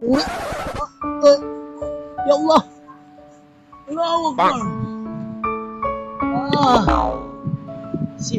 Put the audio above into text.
我，呃，要了，拉我棍儿，啊，行。